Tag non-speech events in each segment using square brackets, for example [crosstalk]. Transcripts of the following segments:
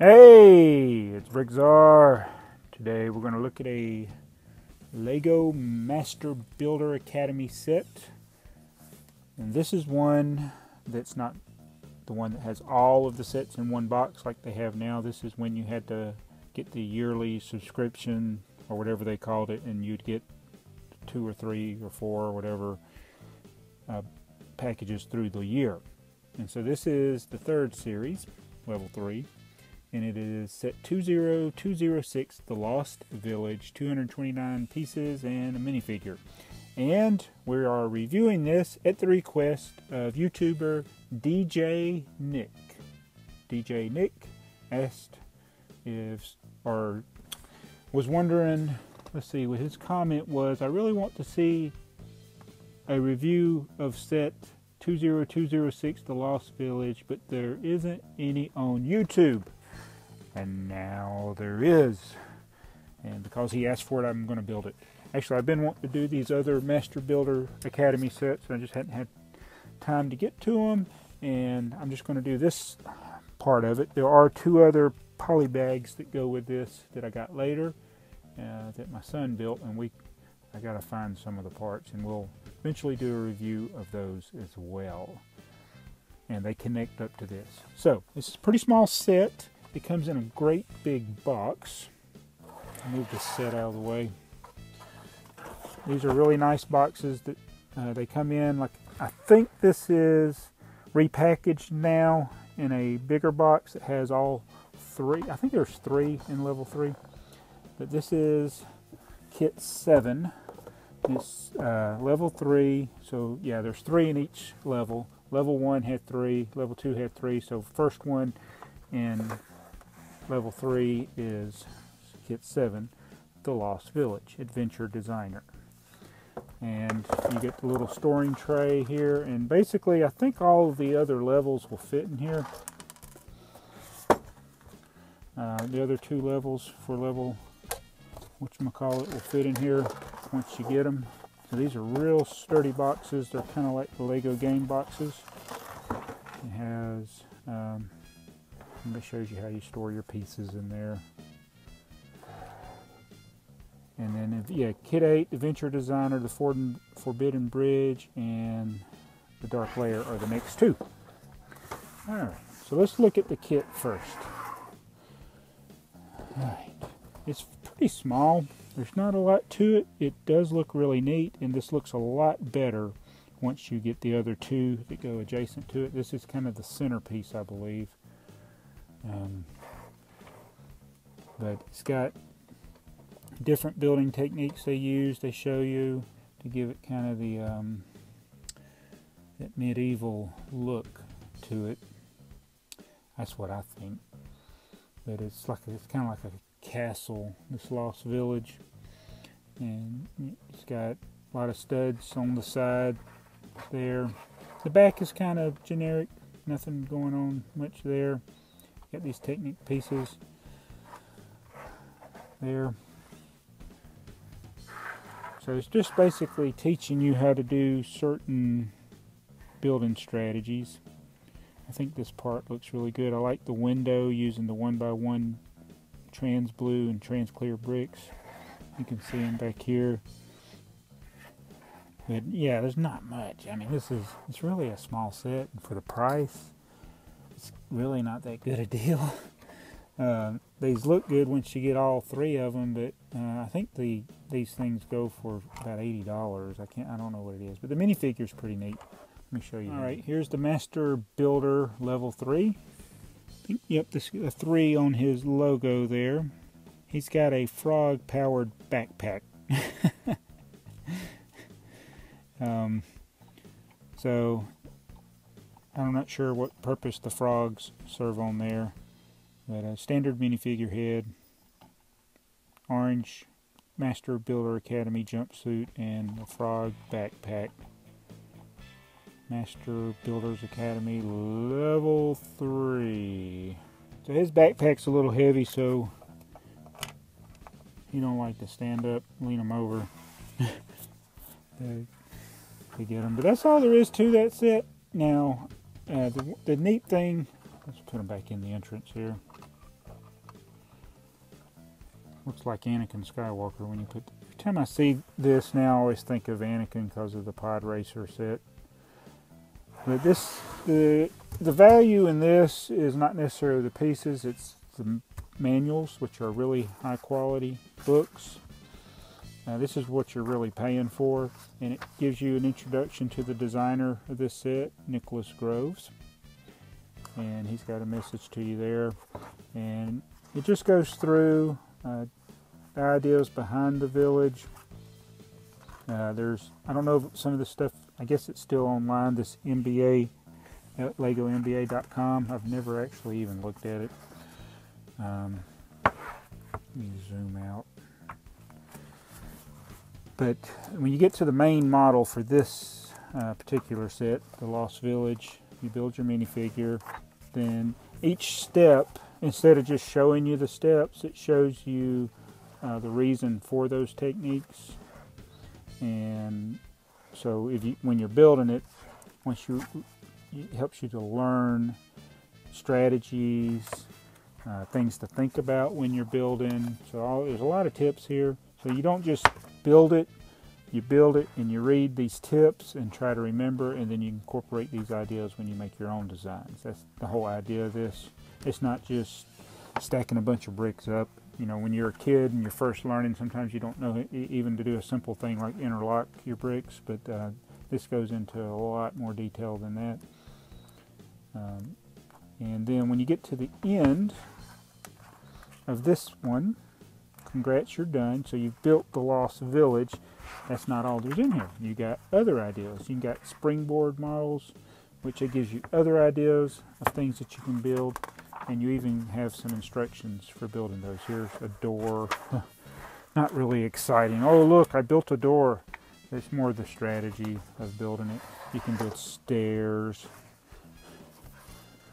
Hey, it's BrickTsar. Today we're going to look at a Lego Master Builder Academy set. And this is one that's not the one that has all of the sets in one box like they have now. This is when you had to get the yearly subscription or whatever they called it and you'd get two or three or four or whatever uh, packages through the year. And so this is the third series, level 3 and it is set 20206 The Lost Village, 229 pieces and a minifigure. And we are reviewing this at the request of YouTuber DJ Nick. DJ Nick asked if, or was wondering, let's see, what his comment was, I really want to see a review of set 20206 The Lost Village, but there isn't any on YouTube. And now there is. And because he asked for it, I'm going to build it. Actually, I've been wanting to do these other Master Builder Academy sets, and I just hadn't had time to get to them. And I'm just going to do this part of it. There are two other poly bags that go with this that I got later uh, that my son built, and we I got to find some of the parts, and we'll eventually do a review of those as well. And they connect up to this. So this is a pretty small set. It comes in a great big box. Move this set out of the way. These are really nice boxes that uh, they come in like I think this is repackaged now in a bigger box that has all three. I think there's three in level three, but this is kit seven. It's uh, level three, so yeah, there's three in each level. Level one had three, level two had three. So first one in Level 3 is Kit 7, The Lost Village Adventure Designer. And you get the little storing tray here, and basically I think all the other levels will fit in here. Uh, the other two levels for level, whatchamacallit, will fit in here once you get them. So these are real sturdy boxes. They're kind of like the Lego game boxes. It has um, and it shows you how you store your pieces in there. And then, yeah, Kit 8, Adventure Designer, the Ford Forbidden Bridge, and the Dark Lair are the next two. Alright, so let's look at the kit first. Alright, it's pretty small. There's not a lot to it. It does look really neat, and this looks a lot better once you get the other two that go adjacent to it. This is kind of the centerpiece, I believe. Um, but it's got different building techniques they use. They show you to give it kind of the um, that medieval look to it. That's what I think. But it's like it's kind of like a castle, this lost village, and it's got a lot of studs on the side there. The back is kind of generic, nothing going on much there. Got these Technic pieces there. So it's just basically teaching you how to do certain building strategies. I think this part looks really good. I like the window using the one by one trans blue and trans clear bricks. You can see them back here. But yeah, there's not much. I mean, this is it's really a small set, and for the price, it's really not that good a deal. Uh, [laughs] these look good once you get all three of them, but uh, I think the these things go for about eighty dollars. I can't, I don't know what it is, but the minifigure is pretty neat. Let me show you. All right, here's the Master Builder Level Three. Think, yep, the three on his logo there. He's got a frog-powered backpack. [laughs] um, so I'm not sure what purpose the frogs serve on there. But a standard minifigure head, orange Master Builder Academy jumpsuit, and a frog backpack. Master Builders Academy level 3. So his backpack's a little heavy, so he don't like to stand up, lean him over [laughs] to, to get him. But that's all there is to that set. Now, uh, the, the neat thing, let's put them back in the entrance here. Looks like Anakin Skywalker when you put. Every time I see this now, I always think of Anakin because of the Pod Racer set. But this, the the value in this is not necessarily the pieces; it's the manuals, which are really high quality books. Uh, this is what you're really paying for, and it gives you an introduction to the designer of this set, Nicholas Groves. And he's got a message to you there. And it just goes through uh, the ideas behind the village. Uh, there's, I don't know some of the stuff, I guess it's still online, this MBA, uh, LegoMBA.com. I've never actually even looked at it. Um, let me zoom out. But when you get to the main model for this uh, particular set, the Lost Village, you build your minifigure, then each step, instead of just showing you the steps, it shows you uh, the reason for those techniques. And so if you, when you're building it, once you, it helps you to learn strategies, uh, things to think about when you're building. So all, there's a lot of tips here. So you don't just build it, you build it and you read these tips and try to remember and then you incorporate these ideas when you make your own designs. That's the whole idea of this. It's not just stacking a bunch of bricks up. You know, when you're a kid and you're first learning, sometimes you don't know even to do a simple thing like interlock your bricks, but uh, this goes into a lot more detail than that. Um, and then when you get to the end of this one, congrats, you're done. So you've built the Lost Village. That's not all there's in here. You got other ideas. You got springboard models, which it gives you other ideas of things that you can build. And you even have some instructions for building those. Here's a door. [laughs] not really exciting. Oh, look, I built a door. It's more the strategy of building it. You can build stairs.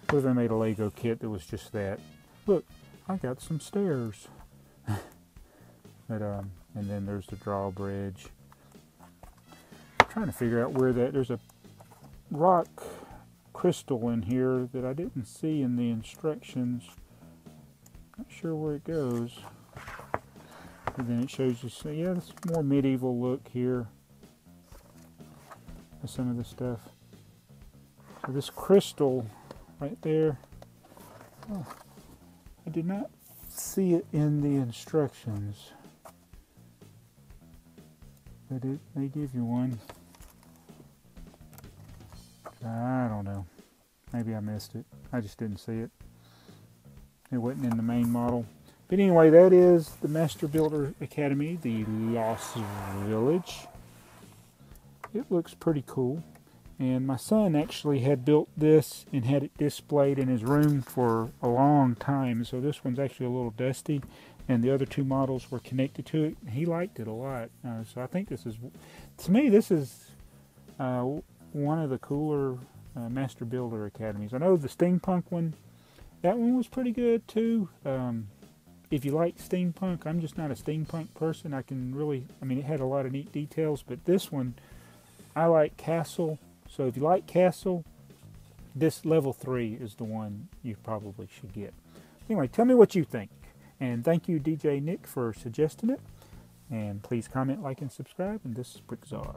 What if I made a Lego kit that was just that? Look, I got some stairs. But um, and then there's the drawbridge. I'm trying to figure out where that there's a rock crystal in here that I didn't see in the instructions. Not sure where it goes. And then it shows you, so yeah, it's more medieval look here. Some of the stuff. So this crystal right there. Oh, I did not see it in the instructions but it they give you one. I don't know. Maybe I missed it. I just didn't see it. It wasn't in the main model. But anyway, that is the Master Builder Academy, the Lost Village. It looks pretty cool. And my son actually had built this and had it displayed in his room for a long time. So this one's actually a little dusty and the other two models were connected to it. He liked it a lot. Uh, so I think this is, to me, this is uh, one of the cooler uh, Master Builder Academies. I know the Steampunk one, that one was pretty good too. Um, if you like steampunk, I'm just not a steampunk person. I can really, I mean, it had a lot of neat details, but this one, I like Castle. So if you like Castle, this level three is the one you probably should get. Anyway, tell me what you think. And thank you, DJ Nick, for suggesting it. And please comment, like, and subscribe. And this is BrickTsar.